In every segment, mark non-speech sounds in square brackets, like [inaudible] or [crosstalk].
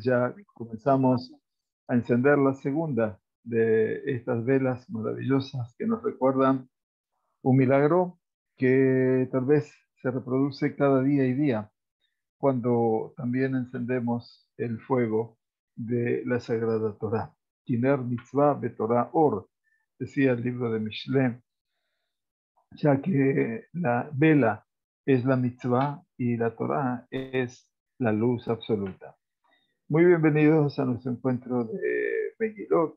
ya comenzamos a encender la segunda de estas velas maravillosas que nos recuerdan un milagro que tal vez se reproduce cada día y día cuando también encendemos el fuego de la Sagrada Torah. Kiner mitzvah betorah or, decía el libro de Mishle, ya que la vela es la mitzvah y la Torah es la luz absoluta. Muy bienvenidos a nuestro encuentro de Megilot,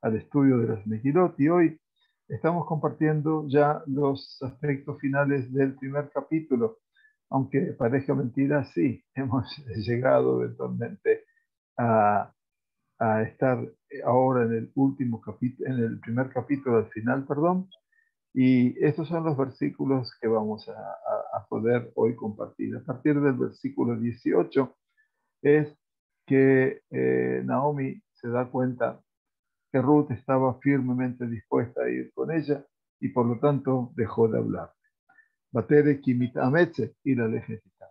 al estudio de las Megilot, y hoy estamos compartiendo ya los aspectos finales del primer capítulo, aunque parezca mentira, sí, [laughs] hemos llegado eventualmente a, a estar ahora en el último capítulo, en el primer capítulo al final, perdón, y estos son los versículos que vamos a, a, a poder hoy compartir. A partir del versículo 18 es que eh, Naomi se da cuenta que Ruth estaba firmemente dispuesta a ir con ella y por lo tanto dejó de hablar. Batere ki mitametzet y la lejecita.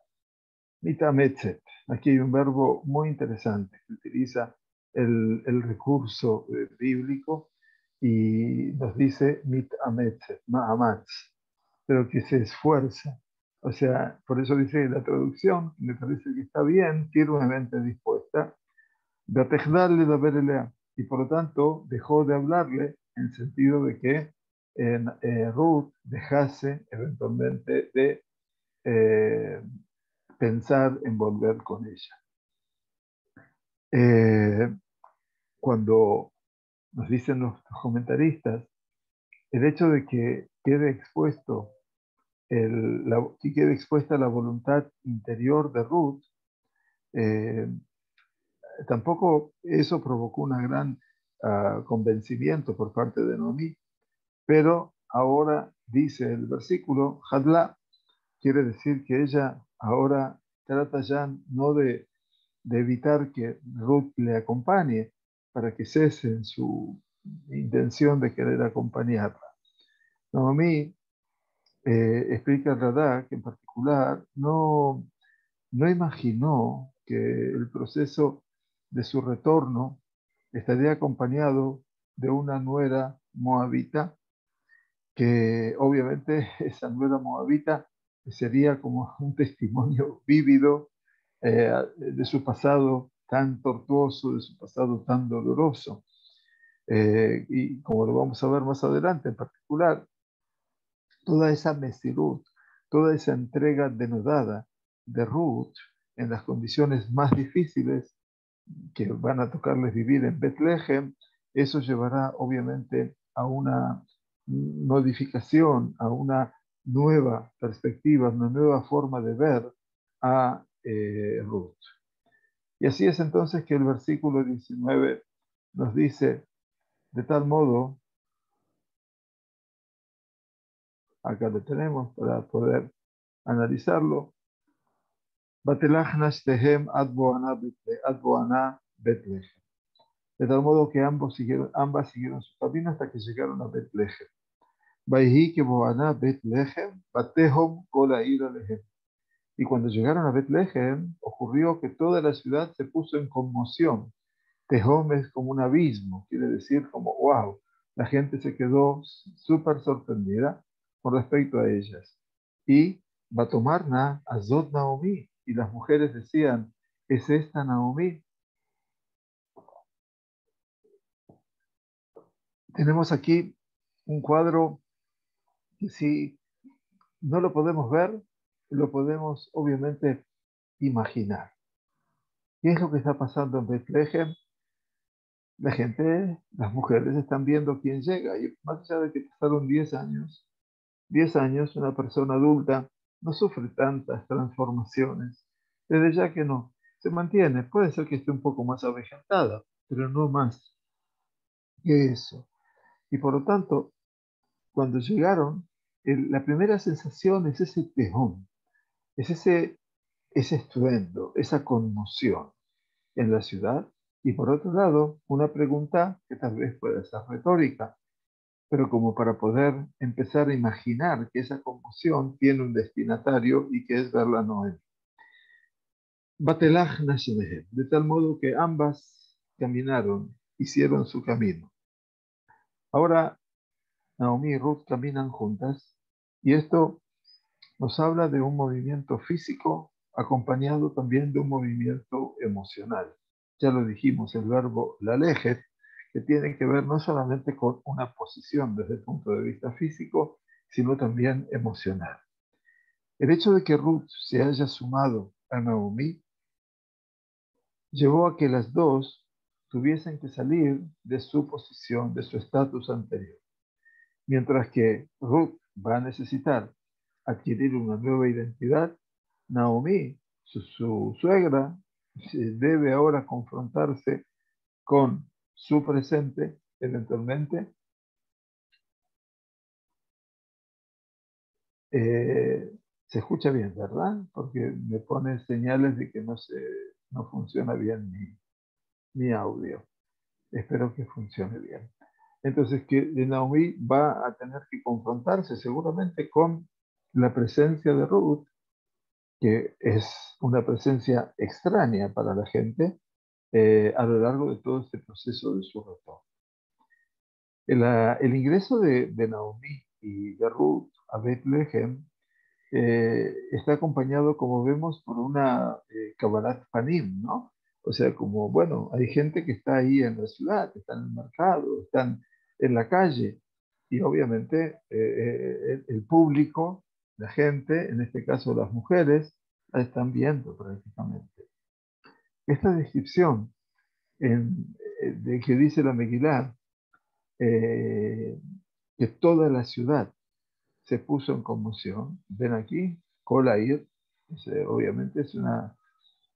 Mitametzet. Aquí hay un verbo muy interesante que utiliza el, recurso eh, bíblico y nos dice mitametzet, ma'amatz, pero que se esfuerza, o sea, por eso dice la traducción, me parece que está bien, firmemente dispuesta, de de y por lo tanto dejó de hablarle en sentido de que eh, Ruth dejase eventualmente de eh, pensar en volver con ella. Eh, cuando nos dicen los comentaristas, el hecho de que quede expuesto el, la, que quede expuesta la voluntad interior de Ruth, eh, tampoco eso provocó un gran uh, convencimiento por parte de Noemí, pero ahora dice el versículo, Hadla, quiere decir que ella ahora trata ya no de, de evitar que Ruth le acompañe para que cese en su intención de querer acompañarla. Noemí eh, explica Radá que en particular no, no imaginó que el proceso de su retorno estaría acompañado de una nuera moabita, que obviamente [laughs] esa nuera moabita sería como un testimonio vívido eh, de su pasado tan tortuoso, de su pasado tan doloroso. Eh, y como lo vamos a ver más adelante en particular, toda esa mesirut, toda esa entrega denodada de Ruth en las condiciones más difíciles que van a tocarles vivir en Bethlehem, eso llevará obviamente a una modificación, a una nueva perspectiva, una nueva forma de ver a eh, Ruth. Y así es entonces que el versículo 19 nos dice, de tal modo acá lo tenemos para poder analizarlo. De tal modo que ambos siguieron, ambas siguieron su camino hasta que llegaron a Betlehem. Y cuando llegaron a Betlehem, ocurrió que toda la ciudad se puso en conmoción. Tehom es como un abismo, quiere decir como wow. La gente se quedó súper sorprendida con respecto a ellas. Y Batomarna Azot Naomi. Y las mujeres decían, ¿es esta Naomi? Tenemos aquí un cuadro que si no lo podemos ver, lo podemos obviamente imaginar. ¿Qué es lo que está pasando en Bethlehem? La gente, las mujeres están viendo quién llega. Y más allá de que pasaron 10 años, 10 años, una persona adulta no sufre tantas transformaciones. Desde ya que no, se mantiene. Puede ser que esté un poco más avejentada, pero no más que eso. Y por lo tanto, cuando llegaron, la primera sensación es ese tejón, es ese, ese estruendo, esa conmoción en la ciudad. Y por otro lado, una pregunta que tal vez pueda ser retórica pero como para poder empezar a imaginar que esa conmoción tiene un destinatario y que es verla Noel. Batelach de tal modo que ambas caminaron, hicieron su camino. Ahora Naomi y Ruth caminan juntas y esto nos habla de un movimiento físico acompañado también de un movimiento emocional. Ya lo dijimos, el verbo la lejet, que tiene que ver no solamente con una posición desde el punto de vista físico, sino también emocional. El hecho de que Ruth se haya sumado a Naomi llevó a que las dos tuviesen que salir de su posición, de su estatus anterior. Mientras que Ruth va a necesitar adquirir una nueva identidad, Naomi, su, suegra, debe ahora confrontarse con su presente, eventualmente, eh, se escucha bien, ¿verdad? Porque me pone señales de que no, se, no funciona bien mi, mi audio. Espero que funcione bien. Entonces, que Naomi va a tener que confrontarse seguramente con la presencia de Ruth, que es una presencia extraña para la gente eh, a lo largo de todo este proceso de su retorno. El, el ingreso de, de, Naomi y de Ruth a Bethlehem eh, está acompañado, como vemos, por una eh, Kabbalat Panim, ¿no? O sea, como, bueno, hay gente que está ahí en la ciudad, están en el mercado, están en la calle, y obviamente eh, el público la gente, en este caso las mujeres, la están viendo prácticamente. Esta descripción eh, de que dice la Megilá, eh, que toda la ciudad se puso en conmoción, ven aquí, Kolair, obviamente es, una,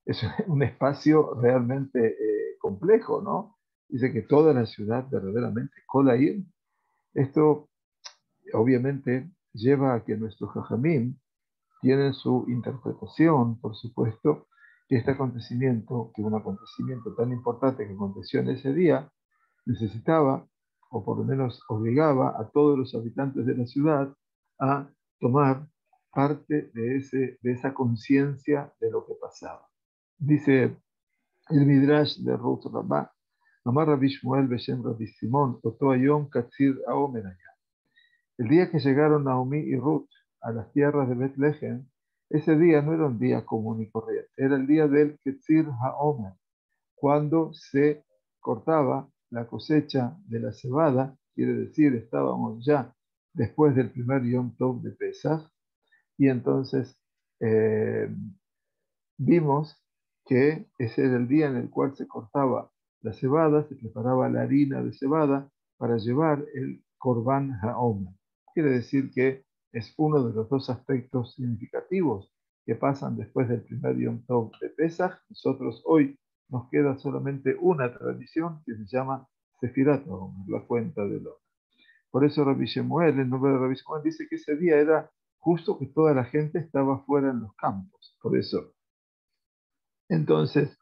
es [laughs] un espacio realmente eh, complejo, ¿no? Dice que toda la ciudad verdaderamente, Kolair, esto obviamente lleva a que nuestros jajamim tienen su interpretación, por supuesto, que este acontecimiento, que un acontecimiento tan importante que aconteció en ese día, necesitaba, o por lo menos obligaba a todos los habitantes de la ciudad a tomar parte de, ese, de esa conciencia de lo que pasaba. Dice el Midrash de Ruth Rabbah, Amar Rabbi Shmuel Beshem Rabbi Simón, Oto Ayom Katzir Aomenaya. El día que llegaron Naomi y Ruth a las tierras de Bethlehem, ese día no era un día común y corriente, era el día del Ketzir HaOmer, cuando se cortaba la cosecha de la cebada, quiere decir, estábamos ya después del primer Yom Tov de Pesach, y entonces eh, vimos que ese era el día en el cual se cortaba la cebada, se preparaba la harina de cebada para llevar el Korban HaOmer. Quiere decir que es uno de los dos aspectos significativos que pasan después del primer Yom Tov de Pesach. Nosotros hoy nos queda solamente una tradición que se llama Sefirat la cuenta del hombre. Por eso Rabbi Shemuel, el nombre de Rabbi Shemuel, dice que ese día era justo que toda la gente estaba fuera en los campos. Por eso. Entonces,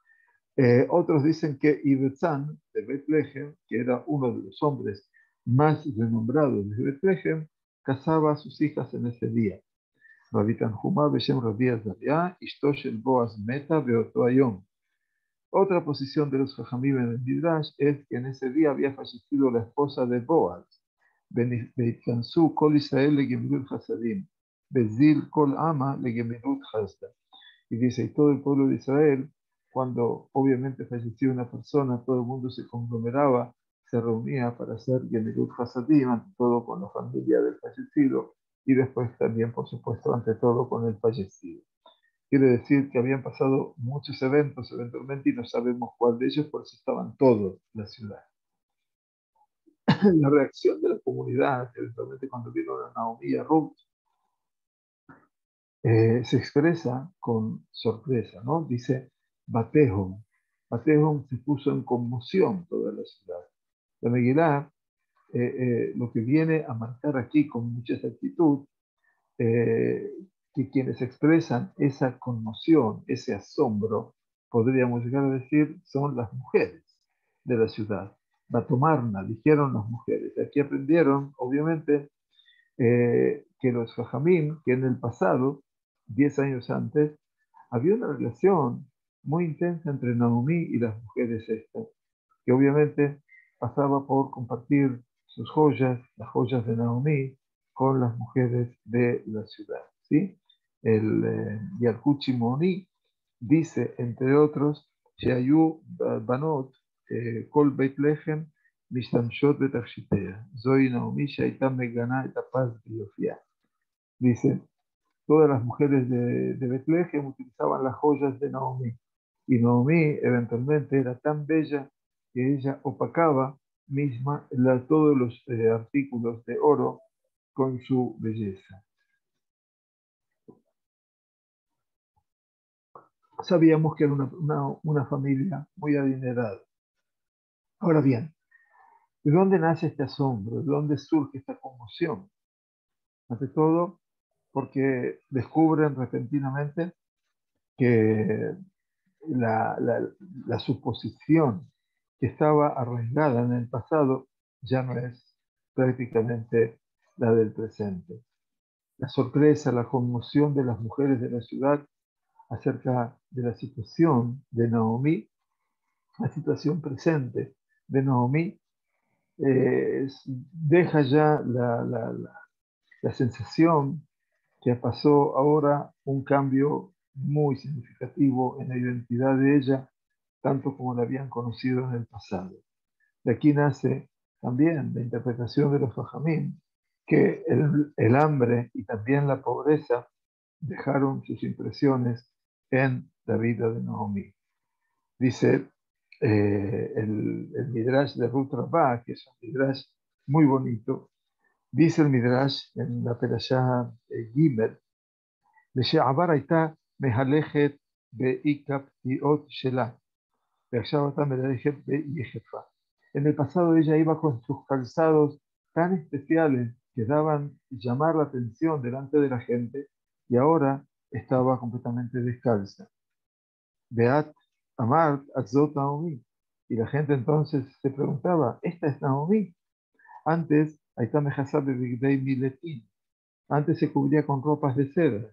eh, otros dicen que Ibetzán de Bethlehem, que era uno de los hombres más renombrados de Bethlehem, casaba a sus hijas en ese día. Otra posición de los Jajamim en el Midrash es que en ese día había fallecido la esposa de Boaz. kol Israel hasadim, bezil kol ama Y dice, y todo el pueblo de Israel, cuando obviamente falleció una persona, todo el mundo se conglomeraba se reunía para hacer Gemilut Hasadim, ante todo con la familia del fallecido y después también, por supuesto, ante todo con el fallecido. Quiere decir que habían pasado muchos eventos eventualmente y no sabemos cuál de ellos, por eso estaban todos en la ciudad. [clears throat] La reacción de la comunidad, eventualmente cuando vino la Naomi a Ruth, eh, se expresa con sorpresa, ¿no? Dice, Batejón. Batejón se puso en conmoción toda la ciudad. La Megilá, eh, eh, lo que viene a marcar aquí con mucha exactitud, eh, que quienes expresan esa conmoción, ese asombro, podríamos llegar a decir, son las mujeres de la ciudad. Batomarna, dijeron las mujeres. Aquí aprendieron, obviamente, que los Fajamim, que en el pasado, 10 años antes, había una relación muy intensa entre Naomi y las mujeres estas, que obviamente pasaba por compartir sus joyas, las joyas de Naomi, con las mujeres de la ciudad. ¿sí? El eh, Yarkuchi Moni dice, entre otros, Sheayu Banot, Kol Beit Lechem, Mishtamshot Betachshitea, Zoe Naomi, Shaitam Megana, Etapaz Biofia. Dice, todas las mujeres de, de Betlehem utilizaban las joyas de Naomi. Y Naomi eventualmente era tan bella que ella opacaba misma todos los eh, artículos de oro con su belleza. Sabíamos que era una, familia muy adinerada. Ahora bien, ¿de dónde nace este asombro? ¿De dónde surge esta conmoción? Ante todo, porque descubren repentinamente que la suposición que estaba arraigada en el pasado ya no es prácticamente la del presente. La sorpresa, la conmoción de las mujeres de la ciudad acerca de la situación de Naomi, la situación presente de Naomi, eh, deja ya la, la sensación que pasó ahora un cambio muy significativo en la identidad de ella tanto como la habían conocido en el pasado. De aquí nace también la interpretación de los Fajamín, que el, hambre y también la pobreza dejaron sus impresiones en la vida de Naomi. Dice eh, el, el, Midrash de Ruth Rabá, que es un Midrash muy bonito, dice el Midrash en la Perashá eh, Gimel, mehalejet beikap iot shelah, en el pasado ella iba con sus calzados tan especiales que daban llamar la atención delante de la gente y ahora estaba completamente descalza. Beat Amart Azot Naomi. Y la gente entonces se preguntaba, ¿esta es Naomi? Antes, Antes se cubría con ropas de seda.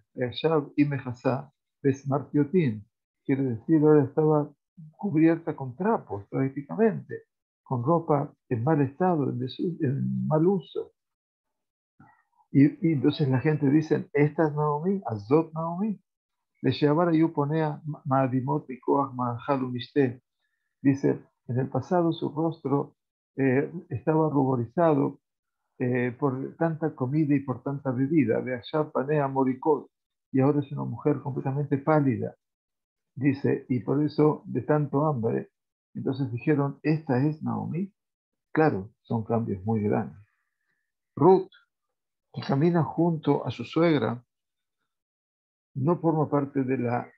Quiere decir, ahora estaba cubierta con trapos prácticamente, con ropa en mal estado, en, mal uso. Y, entonces la gente dice, esta es Naomi, Azot Naomi. Le llevara yo ponía Maadimot Dice, en el pasado su rostro eh, estaba ruborizado eh, por tanta comida y por tanta bebida. De allá panea moricot. Y ahora es una mujer completamente pálida. Dice, y por eso de tanto hambre, entonces dijeron, esta es Naomi. Claro, son cambios muy grandes. Ruth, que camina junto a su suegra, no forma parte de la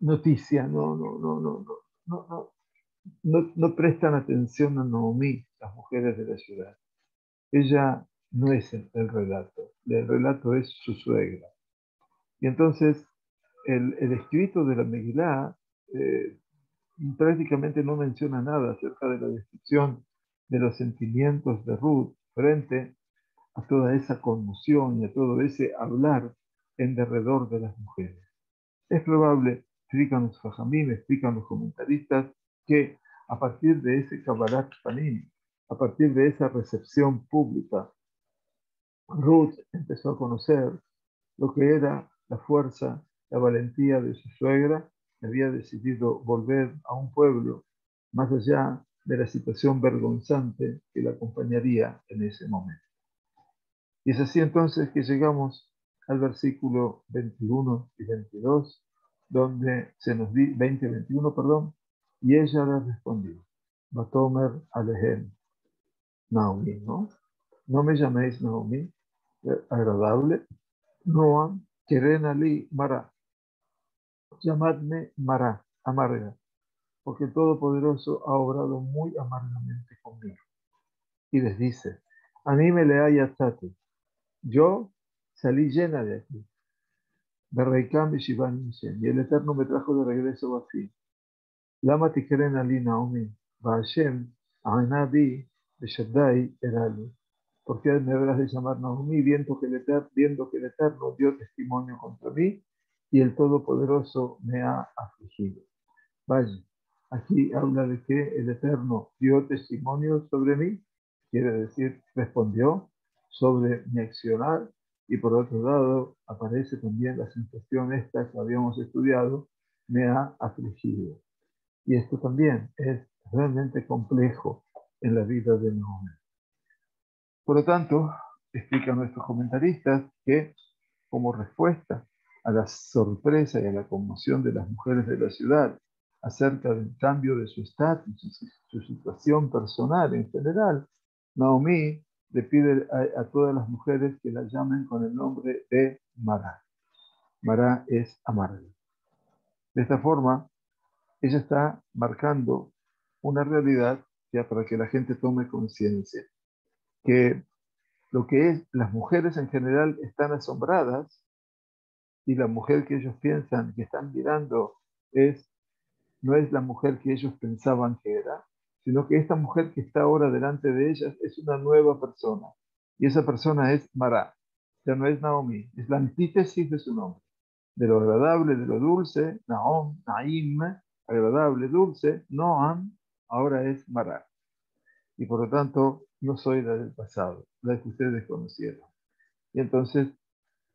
noticia, no, no, no, no, no, no, no, no prestan atención a Naomi, las mujeres de la ciudad. Ella no es el, relato, el relato es su suegra. Y entonces el, escrito de la Megilá eh, prácticamente no menciona nada acerca de la descripción de los sentimientos de Ruth frente a toda esa conmoción y a todo ese hablar en derredor de las mujeres. Es probable, explican los fajamim, explican los comentaristas, que a partir de ese Kabbalat Panim, a partir de esa recepción pública, Ruth empezó a conocer lo que era la fuerza la valentía de su suegra, había decidido volver a un pueblo más allá de la situación vergonzante que la acompañaría en ese momento. Y es así entonces que llegamos al versículo 21 y 22, donde se nos dice, 20 y 21, perdón, y ella le respondió, Batomer Alehem, Naomi, ¿no? No me llaméis Naomi, agradable, Noam, Keren Ali Mara, llamadme Mará, amarga, porque el Todopoderoso ha obrado muy amargamente conmigo. Y les dice, a mí me le haya yo salí llena de aquí. Y el Eterno me trajo de regreso a fin. Lama tikeren ali Naomi, Baashem, Anabi, Beshaddai, Erali. ¿Por qué me habrás de llamar Naomi, viendo que, el eterno, viendo que el Eterno dio testimonio contra mí y el Todopoderoso me ha afligido. Vaya, aquí habla de que el Eterno dio testimonio sobre mí, quiere decir, respondió sobre mi accionar, y por otro lado aparece también la sensación esta que habíamos estudiado, me ha afligido. Y esto también es realmente complejo en la vida de Naomi. Por lo tanto, explican nuestros comentaristas que como respuesta a la sorpresa y a la conmoción de las mujeres de la ciudad acerca del cambio de su estatus y su situación personal en general, Naomi le pide a, todas las mujeres que la llamen con el nombre de Mara. Mara es amarga. De esta forma, ella está marcando una realidad ya para que la gente tome conciencia, que lo que es, las mujeres en general están asombradas y la mujer que ellos piensan que están mirando es, no es la mujer que ellos pensaban que era, sino que esta mujer que está ahora delante de ellas es una nueva persona. Y esa persona es Mara, ya no es Naomi, es la antítesis de su nombre. De lo agradable, de lo dulce, Naom, Naim, agradable, dulce, Noam, ahora es Mara. Y por lo tanto, no soy la del pasado, la que ustedes conocieron. Y entonces,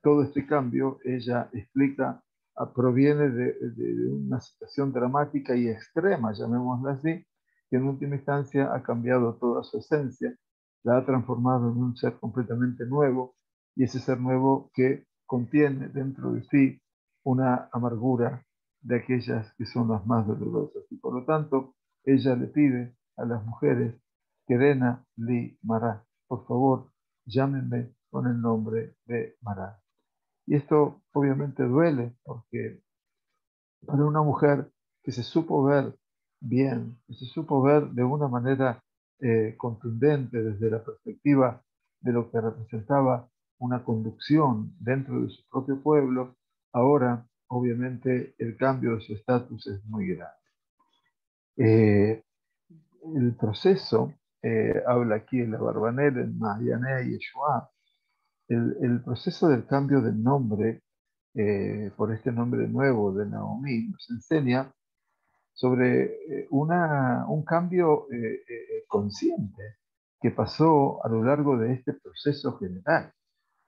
todo este cambio, ella explica, ah, proviene de, una situación dramática y extrema, llamémosla así, que en última instancia ha cambiado toda su esencia, la ha transformado en un ser completamente nuevo, y ese ser nuevo que contiene dentro de sí una amargura de aquellas que son las más dolorosas. Y por lo tanto, ella le pide a las mujeres Querena Li Mara, por favor, llámenme con el nombre de Mara. Y esto obviamente duele porque para una mujer que se supo ver bien, que se supo ver de una manera eh, contundente desde la perspectiva de lo que representaba una conducción dentro de su propio pueblo, ahora obviamente el cambio de su estatus es muy grande. Eh, el proceso eh, habla aquí en la Barbanel, en Mahayané y Yeshua, el, el, proceso del cambio del nombre eh, por este nombre nuevo de Naomi nos enseña sobre eh, una, un cambio consciente que pasó a lo largo de este proceso general,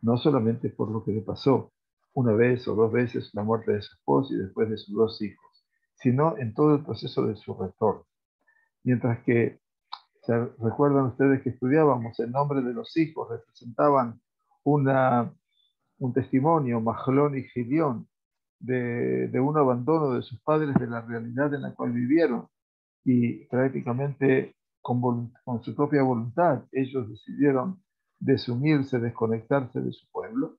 no solamente por lo que le pasó una vez o dos veces la muerte de su esposo y después de sus dos hijos, sino en todo el proceso de su retorno. Mientras que ¿Se recuerdan ustedes que estudiábamos el nombre de los hijos? Representaban un testimonio, Mahlón y Gideón, de, un abandono de sus padres de la realidad en la cual vivieron y prácticamente con, con su propia voluntad ellos decidieron desumirse, desconectarse de su pueblo.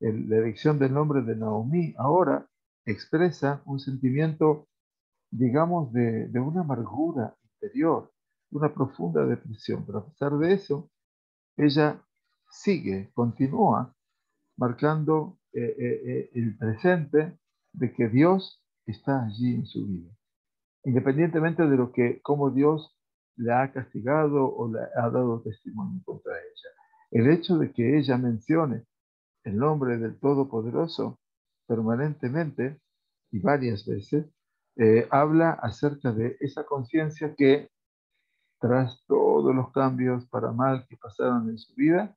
la elección del nombre de Naomi ahora expresa un sentimiento, digamos, de, de una amargura interior, una profunda depresión, pero a pesar de eso, ella sigue, continúa marcando eh, eh, eh, el presente de que Dios está allí en su vida, independientemente de lo que, cómo Dios le ha castigado o le ha dado testimonio contra ella. El hecho de que ella mencione el nombre del Todopoderoso permanentemente y varias veces, habla acerca de esa conciencia que tras todos los cambios para mal que pasaron en su vida,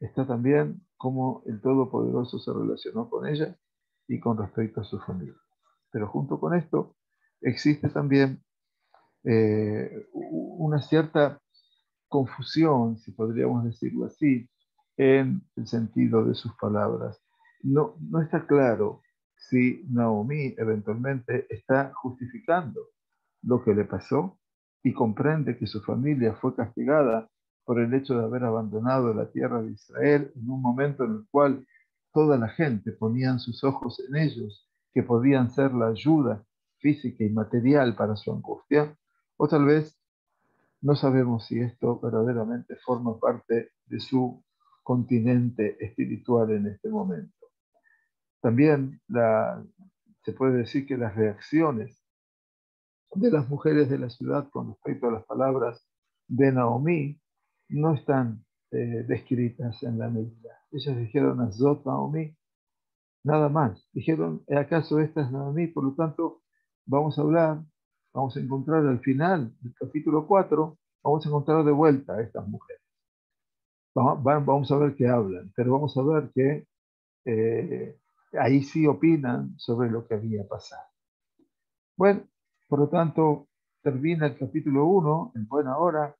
está también cómo el Todopoderoso se relacionó con ella y con respecto a su familia. Pero junto con esto existe también eh, una cierta confusión, si podríamos decirlo así, en el sentido de sus palabras. No, no está claro si Naomi eventualmente está justificando lo que le pasó y comprende que su familia fue castigada por el hecho de haber abandonado la tierra de Israel en un momento en el cual toda la gente ponía sus ojos en ellos, que podían ser la ayuda física y material para su angustia, o tal vez no sabemos si esto verdaderamente forma parte de su continente espiritual en este momento. También se puede decir que las reacciones de las mujeres de la ciudad con respecto a las palabras de Naomi no están eh, descritas en la Biblia. Ellas dijeron a Zot Naomi, nada más. Dijeron, ¿acaso esta es Naomi? Por lo tanto, vamos a hablar vamos a encontrar al final del capítulo 4, vamos a encontrar de vuelta a estas mujeres. Vamos a ver qué hablan, pero vamos a ver que eh, ahí sí opinan sobre lo que había pasado. Bueno, por lo tanto, termina el capítulo 1 en buena hora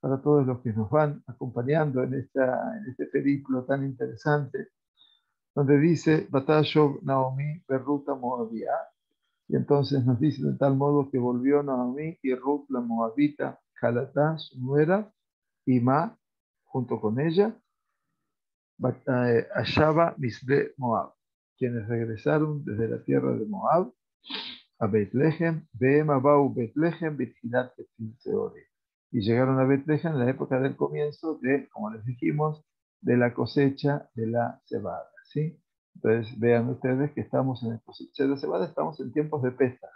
para todos los que nos van acompañando en, esta, en este periplo tan interesante, donde dice, Batasho Naomi Berruta Moabía, y entonces nos dice de tal modo que volvió Naomi y Ruth la Moabita, Calatá, su nuera, y Ma, junto con ella, eh, Ashaba Misle Moab, quienes regresaron desde la tierra de Moab a Betlehem, Beemabau Betlehem, Betjilat Seore. Y llegaron a Betlehem en la época del comienzo de, como les dijimos, de la cosecha de la cebada. ¿sí? Entonces vean ustedes que estamos en la cosecha de la cebada, estamos en tiempos de pesta.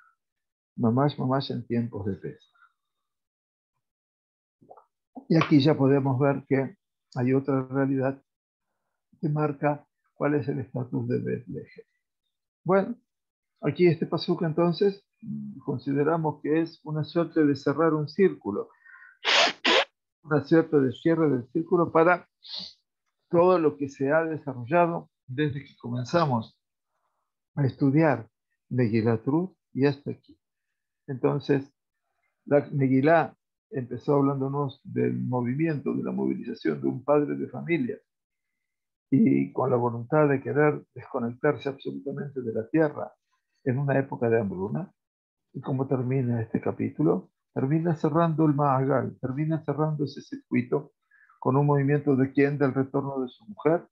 Mamás, mamás en tiempos de pesta. Y aquí ya podemos ver que hay otra realidad que marca cuál es el estatus de Betlehem. Bueno, aquí este que entonces consideramos que es una suerte de cerrar un círculo, una suerte de cierre del círculo para todo lo que se ha desarrollado desde que comenzamos a estudiar Megillat y hasta aquí. Entonces, la empezó hablándonos del movimiento, de la movilización de un padre de familia y con la voluntad de querer desconectarse absolutamente de la tierra en una época de hambruna. ¿Y cómo termina este capítulo? Termina cerrando el Mahagal, termina cerrando ese circuito con un movimiento de quien del retorno de su mujer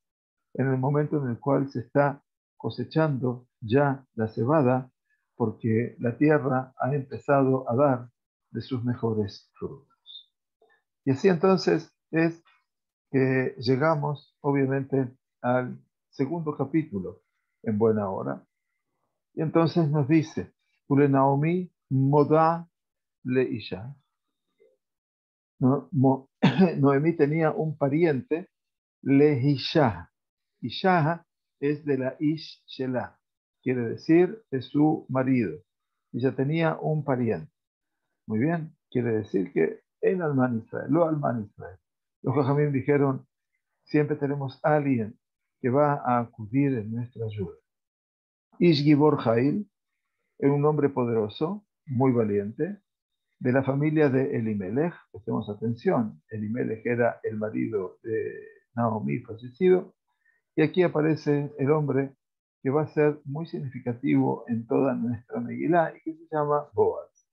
en el momento en el cual se está cosechando ya la cebada porque la tierra ha empezado a dar de sus mejores frutos. Y así entonces es que llegamos, obviamente, al segundo capítulo en buena hora. Y entonces nos dice, Naomi moda le Isha. [clears throat] Noemí tenía un pariente, le Isha. Es de la Ish Shelah, quiere decir de su marido. Ella tenía un pariente. Muy bien, quiere decir que en Alman Israel, lo Alman Israel. Los Jajamim dijeron, siempre tenemos alguien que va a acudir en nuestra ayuda. Ishgibor Jail era un hombre poderoso, muy valiente, de la familia de Elimelech. Prestemos atención, Elimelech era el marido de Naomi fallecido. Y aquí aparece el hombre que va a ser muy significativo en toda nuestra Megilá y que se llama Boaz.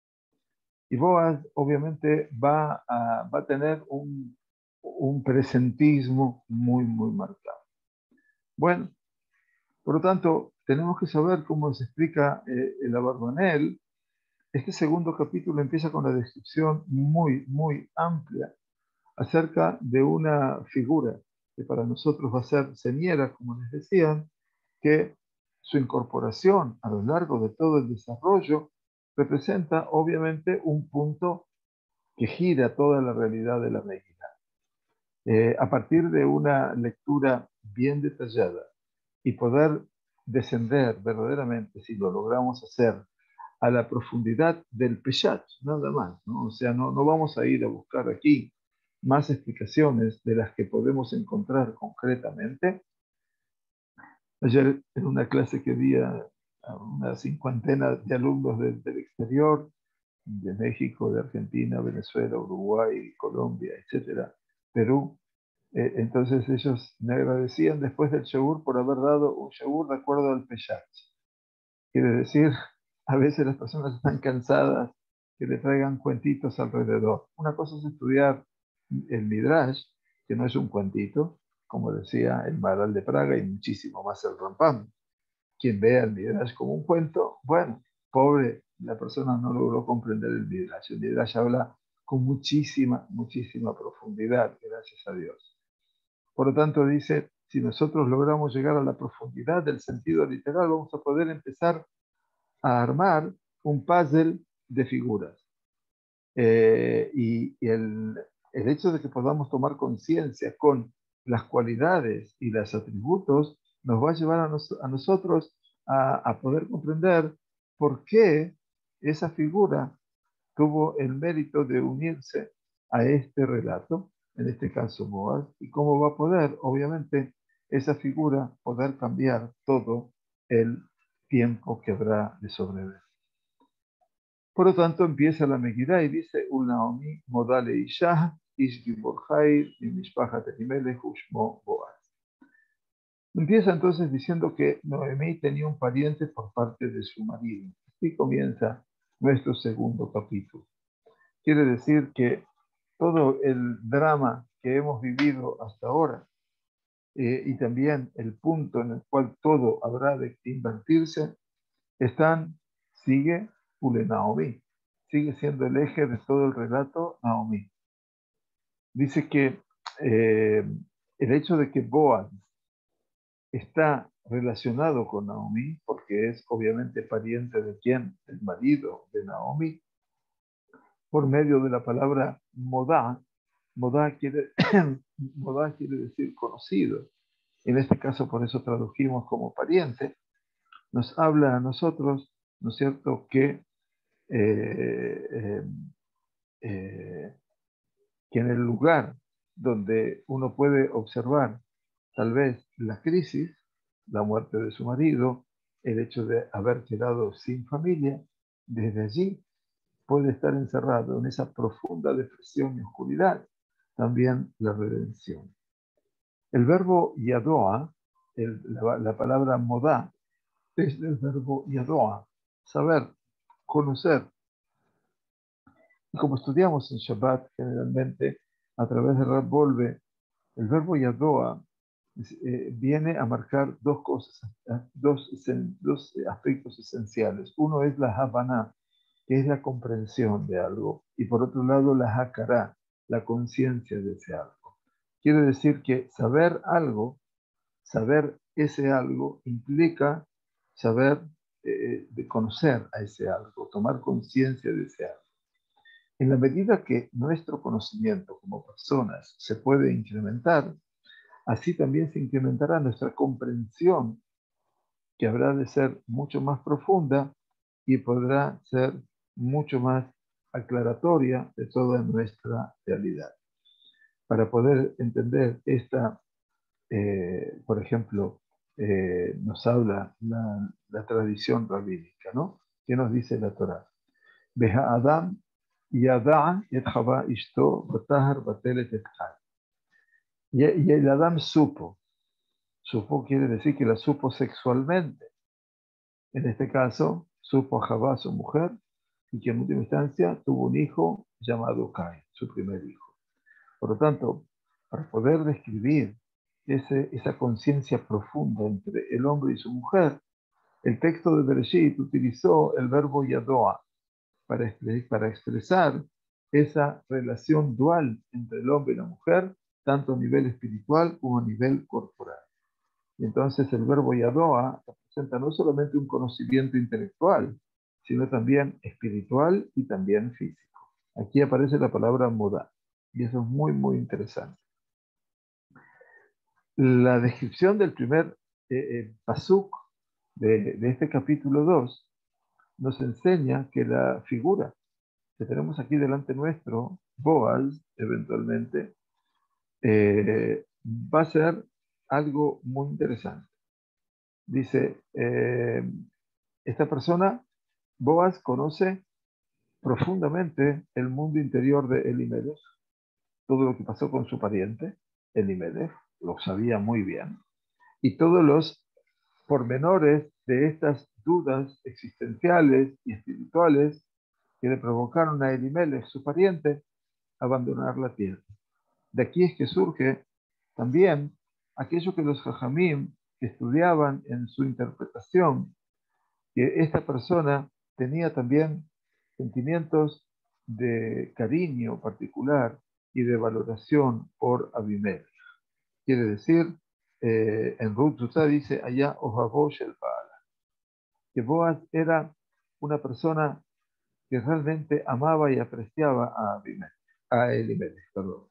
Y Boaz obviamente va a, va a tener un, un presentismo muy, muy marcado. Bueno, por lo tanto, tenemos que saber cómo se explica eh, el Abarbanel. Este segundo capítulo empieza con la descripción muy, muy amplia acerca de una figura que para nosotros va a ser señera, como les decían, que su incorporación a lo largo de todo el desarrollo representa obviamente un punto que gira toda la realidad de la Megilá. Eh, a partir de una lectura bien detallada y poder descender verdaderamente, si lo logramos hacer, a la profundidad del Peshat, nada más. ¿no? O sea, no, no vamos a ir a buscar aquí más explicaciones de las que podemos encontrar concretamente. Ayer en una clase que había una cincuentena de alumnos del exterior, de México, de Argentina, Venezuela, Uruguay, Colombia, etcétera, Perú. Eh, entonces ellos me agradecían después del shogur por haber dado un shogur de acuerdo al Peshat. Quiere decir, a veces las personas están cansadas que le traigan cuentitos alrededor. Una cosa es estudiar el Midrash, que no es un cuentito, como decía el Maral de Praga y muchísimo más el Rampam quien vea el Midrash como un cuento, bueno, pobre, la persona no logró comprender el Midrash. El Midrash habla con muchísima, muchísima profundidad, gracias a Dios. Por lo tanto, dice, si nosotros logramos llegar a la profundidad del sentido literal, vamos a poder empezar a armar un puzzle de figuras. Eh, y, el, el hecho de que podamos tomar conciencia con las cualidades y los atributos nos va a llevar a, nosotros a, poder comprender por qué esa figura tuvo el mérito de unirse a este relato, en este caso Boaz, y cómo va a poder, obviamente, esa figura poder cambiar todo el tiempo que habrá de sobrevivir. Por lo tanto, empieza la Megidá y dice, Unaomi modale isha, ish giborjai, y mishpahat hushmo Boaz. Empieza entonces diciendo que Noemí tenía un pariente por parte de su marido. Así comienza nuestro segundo capítulo. Quiere decir que todo el drama que hemos vivido hasta ahora eh, y también el punto en el cual todo habrá de invertirse, están, sigue Ule Naomi, sigue siendo el eje de todo el relato Naomi. Dice que eh, el hecho de que Boaz está relacionado con Naomi, porque es obviamente pariente de quién, el marido de Naomi, por medio de la palabra modá. Modá quiere, [clears throat] modá quiere decir conocido. En este caso, por eso tradujimos como pariente. Nos habla a nosotros, ¿no es cierto?, que, eh, eh, eh, que en el lugar donde uno puede observar tal vez la crisis, la muerte de su marido, el hecho de haber quedado sin familia, desde allí puede estar encerrado en esa profunda depresión y oscuridad, también la redención. El verbo yadoa, la, palabra modá, es el verbo yadoa, saber, conocer. Y como estudiamos en Shabbat generalmente, a través de Rab Volve, el verbo yadoa eh, viene a marcar dos cosas, dos, dos aspectos esenciales. Uno es la Havana, que es la comprensión de algo, y por otro lado la Hakara, la conciencia de ese algo. Quiere decir que saber algo, saber ese algo, implica saber, eh, de conocer a ese algo, tomar conciencia de ese algo. En la medida que nuestro conocimiento como personas se puede incrementar, así también se incrementará nuestra comprensión, que habrá de ser mucho más profunda y podrá ser mucho más aclaratoria de toda nuestra realidad. Para poder entender esta, eh, por ejemplo, eh, nos habla la, tradición rabínica, ¿no? ¿Qué nos dice la Torah? Beha Adam yada et ishto batahar batelet et y, el Adam supo. Supo quiere decir que la supo sexualmente. En este caso, supo a Jabá, su mujer, y que en última instancia tuvo un hijo llamado Cain, su primer hijo. Por lo tanto, para poder describir ese, esa conciencia profunda entre el hombre y su mujer, el texto de Bereshit utilizó el verbo yadoa para, para expresar esa relación dual entre el hombre y la mujer, tanto a nivel espiritual como a nivel corporal. Y entonces el verbo yadoa representa no solamente un conocimiento intelectual, sino también espiritual y también físico. Aquí aparece la palabra moda y eso es muy, muy interesante. La descripción del primer eh, eh, pasuk de, este capítulo 2 nos enseña que la figura que tenemos aquí delante nuestro, Boaz, eventualmente, eh, va a ser algo muy interesante. Dice, esta persona Boaz conoce profundamente el mundo interior de Elimelech, todo lo que pasó con su pariente, Elimelech, lo sabía muy bien, y todos los pormenores de estas dudas existenciales y espirituales que le provocaron a Elimelech, su pariente, abandonar la tierra. De aquí es que surge también aquello que los jajamim estudiaban en su interpretación, que esta persona tenía también sentimientos de cariño particular y de valoración por Abimelech. Quiere decir, eh, en Ruth dice allá Ohabosh el que Boaz era una persona que realmente amaba y apreciaba a Abimelech, a Elimelech, perdón.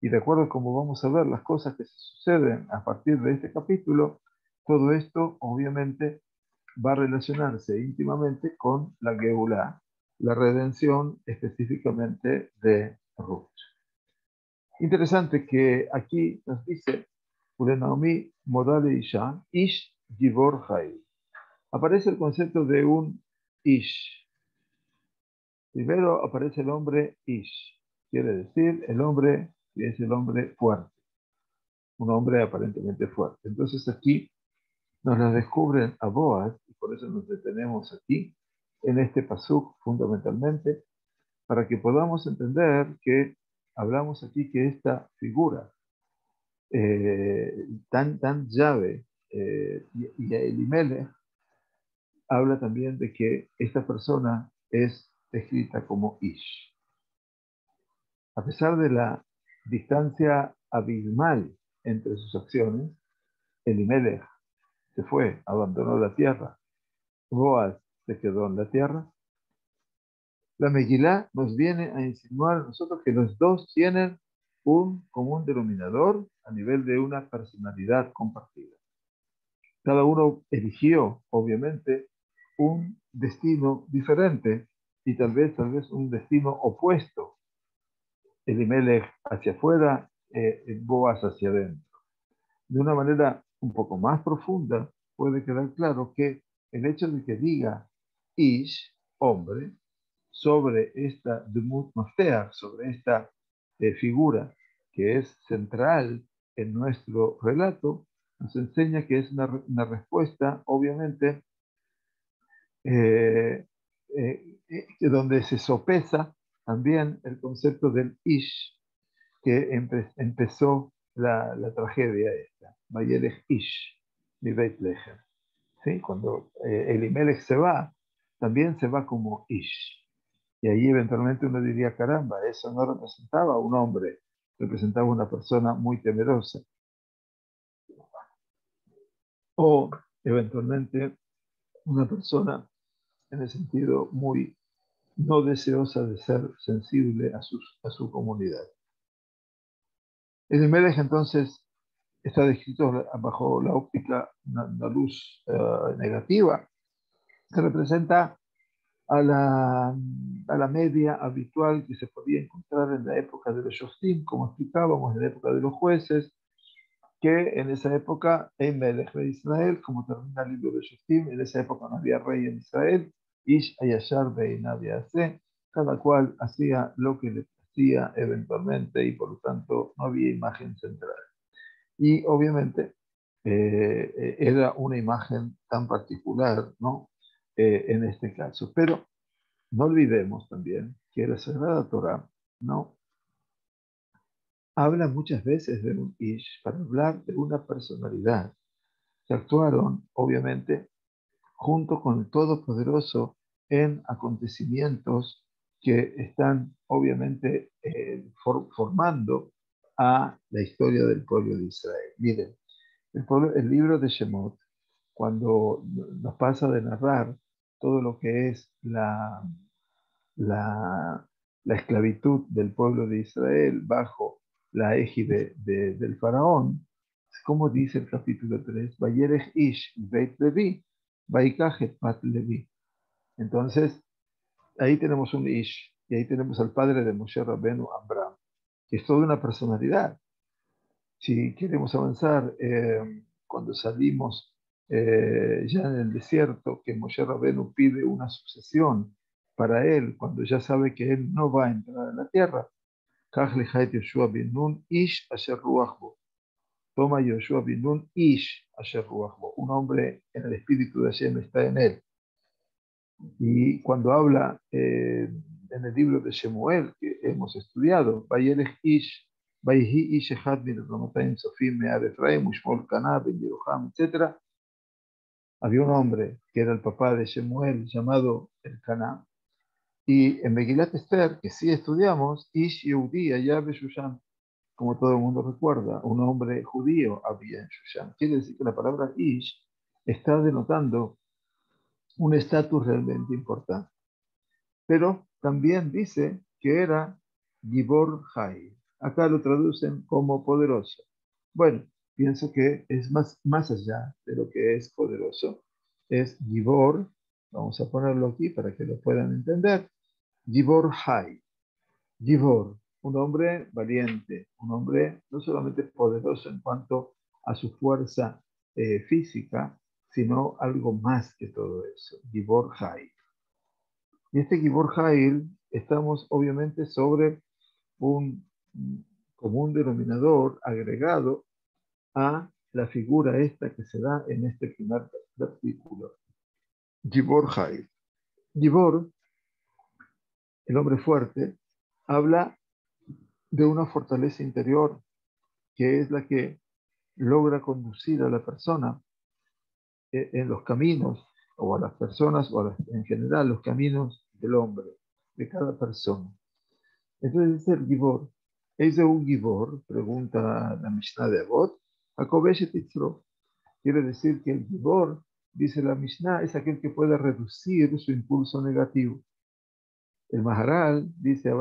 Y de acuerdo como vamos a ver las cosas que se suceden a partir de este capítulo, todo esto obviamente va a relacionarse íntimamente con la Geulá, la redención específicamente de Ruth. Interesante que aquí nos dice Naomi Modale Isha, Ish Gibor Hai. Aparece el concepto de un Ish. Primero aparece el hombre Ish, quiere decir el hombre que es el hombre fuerte, un hombre aparentemente fuerte. Entonces aquí nos la descubren a Boaz, y por eso nos detenemos aquí, en este pasuk fundamentalmente, para que podamos entender que hablamos aquí que esta figura eh, tan, tan llave eh, y, y Elimelech habla también de que esta persona es descrita como Ish. A pesar de la distancia abismal entre sus acciones, Elimelech se fue, abandonó la tierra, Boaz se quedó en la tierra, la Megilá nos viene a insinuar a nosotros que los dos tienen un común denominador a nivel de una personalidad compartida. Cada uno eligió, obviamente, un destino diferente y tal vez, tal vez un destino opuesto. Elimelech hacia afuera, eh, Boaz hacia adentro. De una manera un poco más profunda, puede quedar claro que el hecho de que diga Ish, hombre, sobre esta Dmut sobre esta eh, figura que es central en nuestro relato, nos enseña que es una, respuesta, obviamente, eh, eh, donde se sopesa también el concepto del Ish, que empezó la, tragedia esta, Bayelech Ish, mi Beit ¿Sí? Cuando Elimelech se va, también se va como Ish. Y ahí eventualmente uno diría, caramba, eso no representaba a un hombre, representaba a una persona muy temerosa. O eventualmente una persona en el sentido muy no deseosa de ser sensible a, a su comunidad. El Imelech entonces está descrito bajo la óptica, una, luz eh, negativa, que representa a la, a la media habitual que se podía encontrar en la época de los Shoftim, como explicábamos, en la época de los jueces, que en esa época, en el rey de Israel, como termina el libro de Shoftim, en esa época no había rey en Israel, Ish Ayashar hace cada cual hacía lo que le eventualmente y por lo tanto no había imagen central. Y obviamente eh, eh, era una imagen tan particular, ¿no? Eh, en este caso. Pero no olvidemos también que la Sagrada Torah no habla muchas veces de un Ish para hablar de una personalidad que actuaron, obviamente, junto con el Todopoderoso en acontecimientos que están, obviamente, eh, formando a la historia del pueblo de Israel. Miren, el, el libro de Shemot, cuando nos pasa de narrar todo lo que es la, la, esclavitud del pueblo de Israel bajo la égide del faraón, como dice el capítulo 3, Ish Beit Levi, Pat Levi. Entonces, ahí tenemos un Ish, y ahí tenemos al padre de Moshe Rabenu, Abraham, que es toda una personalidad. Si queremos avanzar, eh, cuando salimos eh, ya en el desierto, que Moshe Rabenu pide una sucesión para él, cuando ya sabe que él no va a entrar en la tierra. Ish Toma Yoshua bin Ish Un hombre en el espíritu de Hashem está en él. Y cuando habla eh, en el libro de Shemuel que hemos estudiado, Ish, Vayhi Ish Sofim Ben etc había un hombre que era el papá de Shemuel llamado el Caná. Y en Megilat Esther, que sí estudiamos, Ish Yehudi Ayabe Shushan, como todo el mundo recuerda, un hombre judío había en Shushan. Quiere decir que la palabra Ish está denotando un estatus realmente importante. Pero también dice que era Gibor Hai. Acá lo traducen como poderoso. Bueno, pienso que es más, más allá de lo que es poderoso. Es Gibor, vamos a ponerlo aquí para que lo puedan entender. Gibor Hay. Gibor, un hombre valiente, un hombre no solamente poderoso en cuanto a su fuerza eh, física, sino algo más que todo eso. Gibor Hay. Y este Gibor Hay, estamos obviamente sobre un común denominador agregado a la figura esta que se da en este primer artículo. Gibor Hay. Gibor, el hombre fuerte, habla de una fortaleza interior que es la que logra conducir a la persona en los caminos, o a las personas, o en general los caminos del hombre, de cada persona. Entonces el Gibor, ¿es de un Gibor? Pregunta la Mishnah de Abot. Quiere decir que el Gibor, dice la Mishnah, es aquel que puede reducir su impulso negativo. El Maharal dice,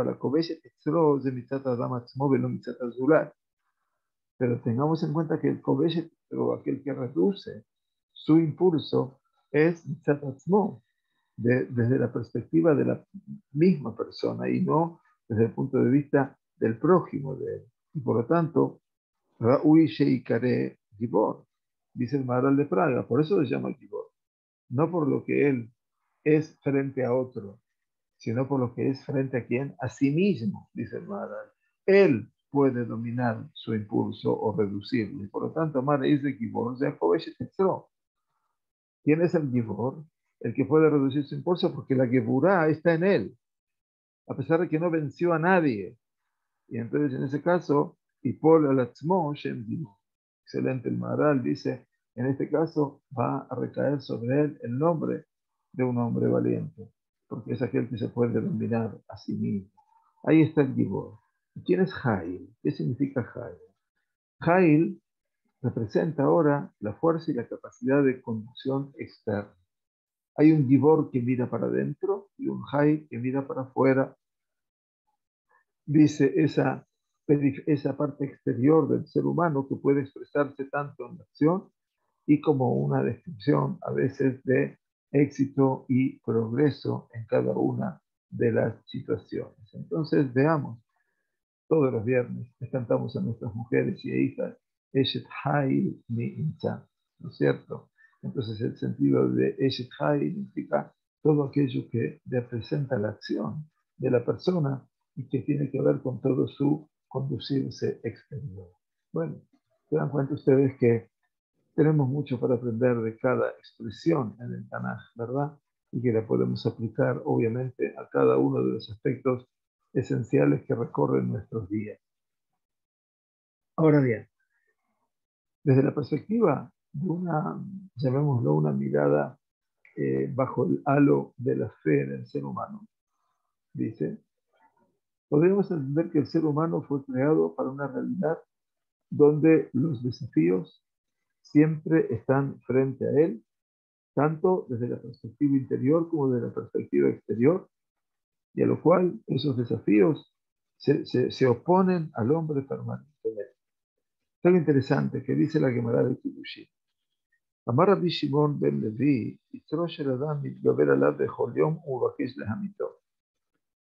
pero tengamos en cuenta que el Kobeshet, aquel que reduce su impulso, es de, desde la perspectiva de la misma persona y no desde el punto de vista del prójimo de él. Y por lo tanto, Ra'ui Sheikare Gibor, dice el Maharal de Praga, por eso se llama Gibor, no por lo que él es frente a otro, sino por lo que es frente a quién? A sí mismo, dice el Maharal. Él puede dominar su impulso o reducirlo. Y por lo tanto, Mara de Gibor, ¿Quién es el Gibor? El que puede reducir su impulso porque la Geburá está en él, a pesar de que no venció a nadie. Y entonces, en ese caso, Ipol al-Atzmo, Excelente, el Maharal dice, en este caso va a recaer sobre él el nombre de un hombre valiente porque es aquel que se puede dominar a sí mismo. Ahí está el Gibor. ¿Quién es Jail? ¿Qué significa Jail? Jail representa ahora la fuerza y la capacidad de conducción externa. Hay un Gibor que mira para adentro y un Jail que mira para afuera. Dice esa, esa parte exterior del ser humano que puede expresarse tanto en acción y como una descripción a veces de éxito y progreso en cada una de las situaciones. Entonces, veamos, todos los viernes cantamos a nuestras mujeres y hijas, Eshet Hai Mi ¿no es cierto? Entonces, el sentido de Eshet Hai significa todo aquello que representa la acción de la persona y que tiene que ver con todo su conducirse exterior. Bueno, se dan cuenta ustedes que tenemos mucho para aprender de cada expresión en el Tanaj, ¿verdad? Y que la podemos aplicar, obviamente, a cada uno de los aspectos esenciales que recorren nuestros días. Ahora bien, desde la perspectiva de una, llamémoslo, una mirada eh, bajo el halo de la fe en el ser humano, dice, podríamos entender que el ser humano fue creado para una realidad donde los desafíos siempre están frente a él, tanto desde la perspectiva interior como desde la perspectiva exterior, y a lo cual esos desafíos se, oponen al hombre permanentemente. Algo interesante que dice la Gemara de Kiddushin. Amar Rabbi Shimon ben Levi,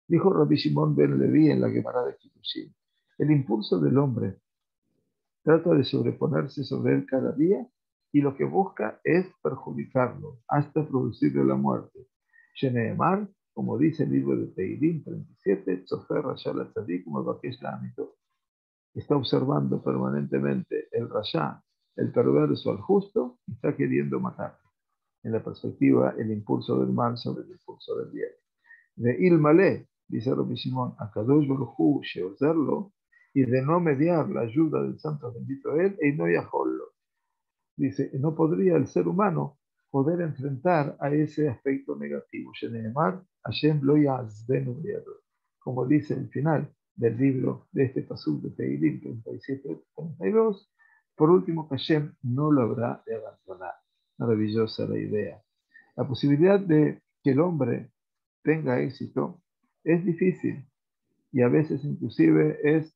Dijo Rabbi Shimon ben Levi en la Gemara de Kiddushin, el impulso del hombre trata de sobreponerse sobre él cada día y lo que busca es perjudicarlo hasta producirle la muerte. Sheneemar, como dice el libro de Teirim 37, como Está observando permanentemente el Rasha, el perverso al justo, y está queriendo matar. En la perspectiva, el impulso del mal sobre el impulso del bien. De Ilmale, dice Rabbi Simón, a Kadosh Baruj Sheozerlo, y de no mediar la ayuda del santo bendito él, e no yajollo. Dice, no podría el ser humano poder enfrentar a ese aspecto negativo. Como dice el final del libro de este pasú de Teilim 37-32, por último, Hashem no lo habrá de abandonar. Maravillosa la idea. La posibilidad de que el hombre tenga éxito es difícil y a veces inclusive es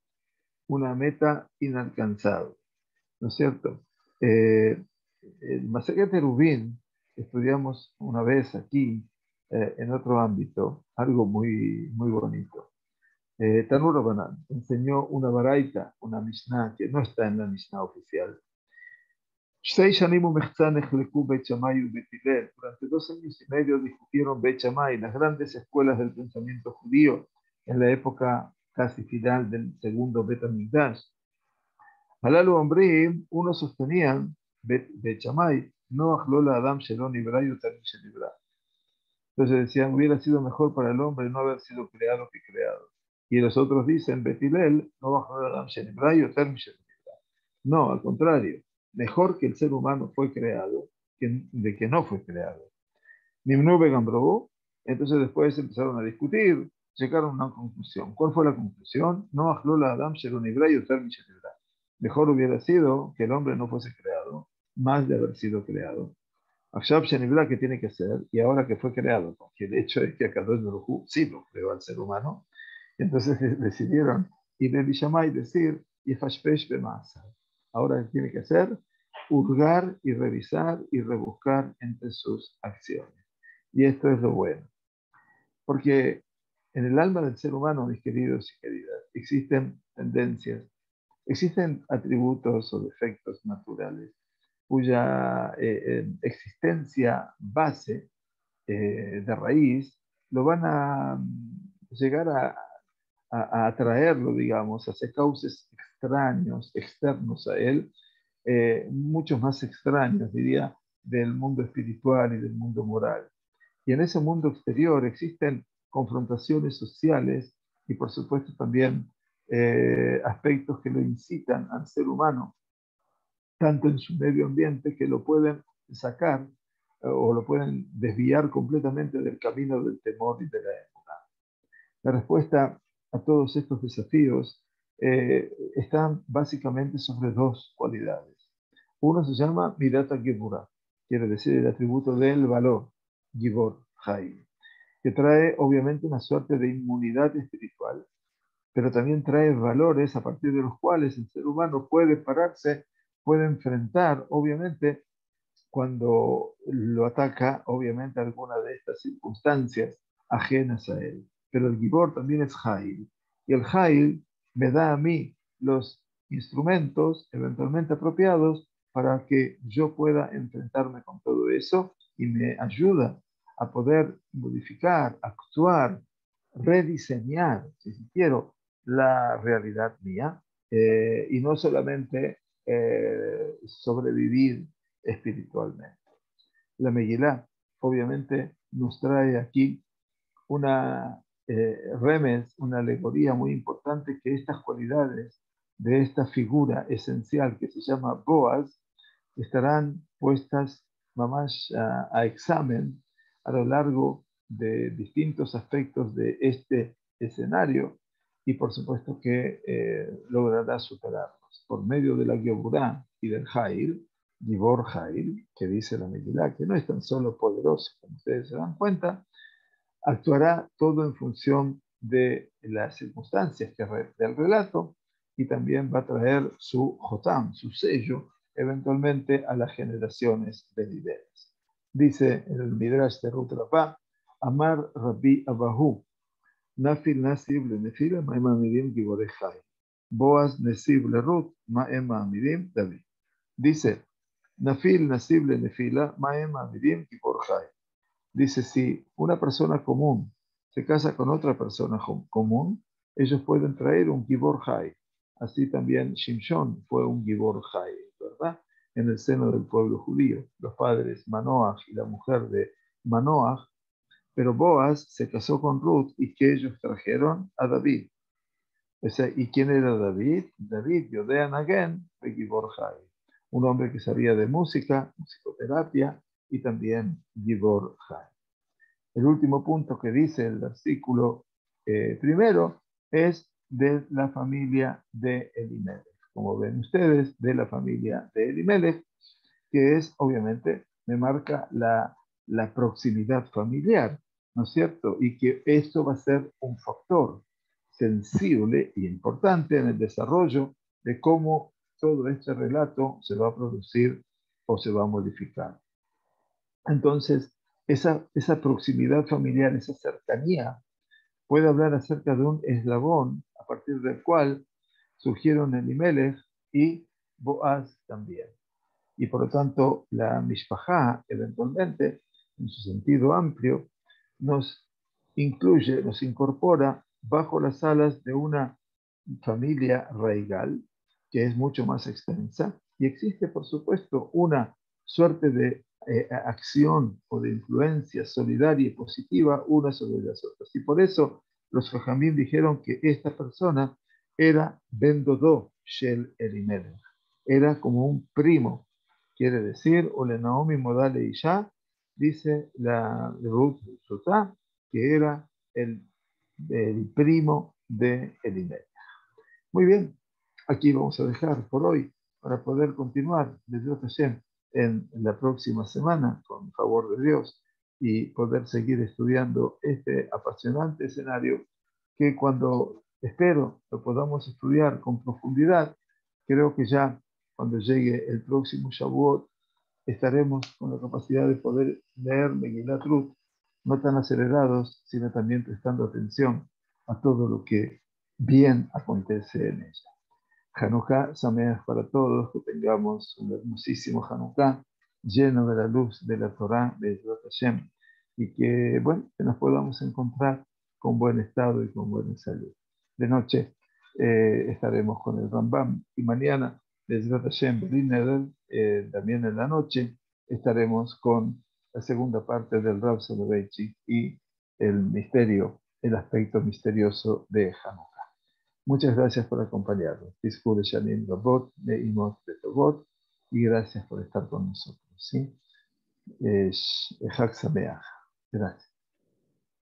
una meta inalcanzable. ¿No es cierto? Eh, el Masacre Rubín, estudiamos una vez aquí eh, en otro ámbito, algo muy, muy bonito. Eh, Tanur Banan enseñó una baraita, una Mishnah, que no está en la Mishnah oficial. Durante dos años y medio discutieron Bet las grandes escuelas del pensamiento judío, en la época casi final del segundo Bet Amigdash. Halalu Ombrim, uno sostenían, Bet no Achlola Adam Shelon Ibra y Entonces decían, hubiera sido mejor para el hombre no haber sido creado que creado. Y los otros dicen, Betilel, no Adam Shelon Ibra y No, al contrario, mejor que el ser humano fue creado que, de que no fue creado. Nimnu Begambrobu, entonces después empezaron a discutir, llegaron a una conclusión. ¿Cuál fue la conclusión? No Achlola Adam Shelon Ibra y Mejor hubiera sido que el hombre no fuese creado más de haber sido creado. Akshab Shenibla, que tiene que ser, y ahora que fue creado, porque el hecho es que Akadosh Baruj sí lo creó al ser humano, entonces decidieron y de Bishamay decir, Yefashpesh Bemasa. Ahora tiene que hacer, hurgar y revisar y rebuscar entre sus acciones. Y esto es lo bueno. Porque en el alma del ser humano, mis queridos y queridas, existen tendencias, existen atributos o defectos naturales cuya eh, eh, existencia base eh, de raíz lo van a llegar a, atraerlo, digamos, hacia cauces extraños, externos a él, muchos más extraños, diría, del mundo espiritual y del mundo moral. Y en ese mundo exterior existen confrontaciones sociales y por supuesto también aspectos que lo incitan al ser humano tanto en su medio ambiente que lo pueden sacar eh, o lo pueden desviar completamente del camino del temor y de la época. La respuesta a todos estos desafíos eh, está básicamente sobre dos cualidades. Uno se llama Mirata Gibura, quiere decir el atributo del valor, Gibor Hai, que trae obviamente una suerte de inmunidad espiritual, pero también trae valores a partir de los cuales el ser humano puede pararse puede enfrentar, obviamente, cuando lo ataca, obviamente, alguna de estas circunstancias ajenas a él. Pero el Gibor también es Jail. Y el Jail me da a mí los instrumentos eventualmente apropiados para que yo pueda enfrentarme con todo eso y me ayuda a poder modificar, actuar, rediseñar, si quiero, la realidad mía eh, y no solamente eh, sobrevivir espiritualmente. La Megilá obviamente nos trae aquí una eh, remes, una alegoría muy importante que estas cualidades de esta figura esencial que se llama Boaz estarán puestas más a, examen a lo largo de distintos aspectos de este escenario y por supuesto que eh, logrará superar por medio de la Geburá y del Jair, Gibor Jair, que dice la Megilá, que no es tan solo poderoso, como ustedes se dan cuenta, actuará todo en función de las circunstancias que del relato y también va a traer su Jotam, su sello, eventualmente a las generaciones venideras. Dice en el Midrash de Ruth Amar Rabbi Abahu, Nafil Nasib le Nefila Maimamidim Gibore Jair. Boaz Nesib Lerut, Ma'ema Amidim, David. Dice, Nafil Nasib le Nefila, Ma'ema Amidim, Kiporjai. Dice, si una persona común se casa con otra persona común, ellos pueden traer un Gibor Así también Shimshon fue un Gibor ¿verdad? En el seno del pueblo judío. Los padres Manoach y la mujer de Manoach. Pero Boaz se casó con Ruth y que ellos trajeron a David. ¿Y quién era David? David, Yodean Again, Gibor un hombre que sabía de música, musicoterapia y también Gibor El último punto que dice el versículo eh, primero es de la familia de Elimelech. Como ven ustedes, de la familia de Elimelech, que es, obviamente, me marca la, la proximidad familiar, ¿no es cierto? Y que esto va a ser un factor sensible y importante en el desarrollo de cómo todo este relato se va a producir o se va a modificar. Entonces, esa, esa proximidad familiar, esa cercanía, puede hablar acerca de un eslabón a partir del cual surgieron Elimelech y Boaz también. Y por lo tanto, la Mishpahá, eventualmente, en su sentido amplio, nos incluye, nos incorpora bajo las alas de una familia reigal, que es mucho más extensa, y existe, por supuesto, una suerte de eh, acción o de influencia solidaria y positiva una sobre las otras. Y por eso los Fajamim dijeron que esta persona era Bendodo Shel Elimelech, era como un primo, quiere decir, o le Naomi Modale Isha, dice la Ruth Sotá, que era el, el primo de Elimelech. Muy bien, aquí vamos a dejar por hoy para poder continuar desde Hashem en la próxima semana, con favor de Dios, y poder seguir estudiando este apasionante escenario que cuando espero lo podamos estudiar con profundidad, creo que ya cuando llegue el próximo Shavuot estaremos con la capacidad de poder leer Megillat Ruth, no tan acelerados, sino también prestando atención a todo lo que bien acontece en ella. Hanukkah Sameach para todos, que tengamos un hermosísimo Hanukkah lleno de la luz de la Torah de Hashem y que, bueno, que nos podamos encontrar con buen estado y con buena salud. De noche eh, estaremos con el Rambam y mañana, desde Hashem, eh, también en la noche, estaremos con la segunda parte del Rab Soloveitchik y el misterio, el aspecto misterioso de Hanukkah. Muchas gracias por acompañarnos. Y gracias por estar con nosotros. ¿sí? Gracias.